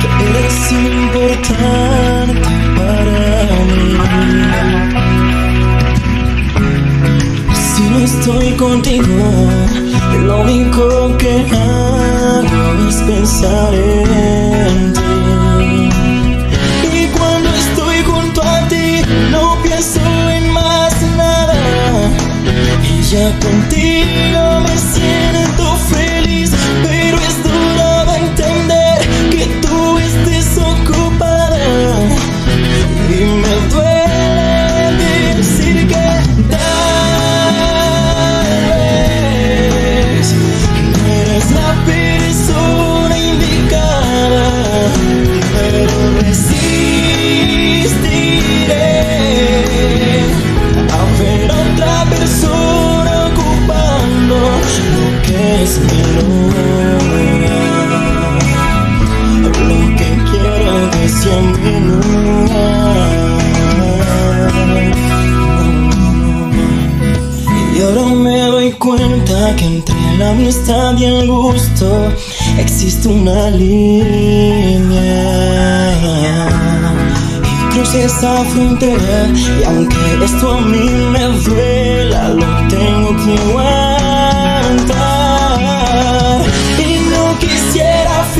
que eres importante para mí. Si no estoy contigo, lo único que hago es pensar en ti. Y cuando estoy junto a ti, no pienso en más nada. Y ya contigo es mi lo que quiero sea mi lugar. Y ahora me doy cuenta que entre la amistad y el gusto existe una línea. Y crucé esa frontera y aunque esto a mí me duela, lo tengo que aguantar.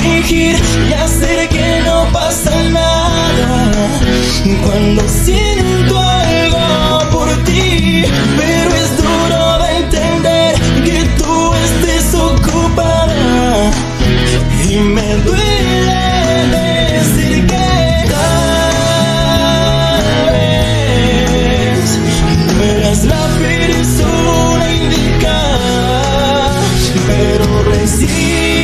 Fingir y hacer que no pasa nada. Cuando siento algo por ti, pero es duro de entender que tú estés ocupada. Y me duele decir que tal vez no la persona indicada, pero resistiré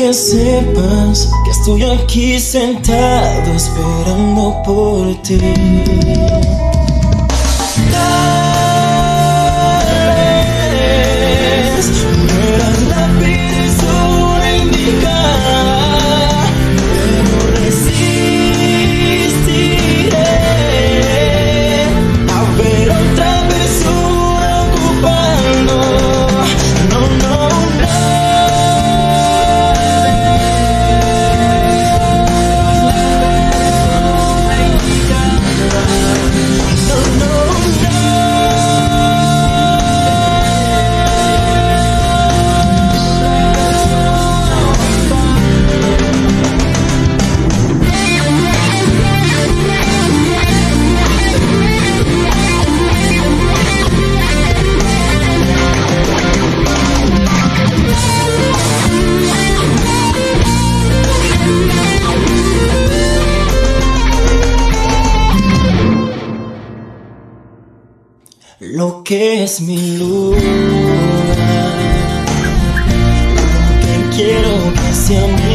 que sepas que estoy aquí sentado esperando por ti. Tal vez la persona lo que es mi lugar, lo que quiero que mi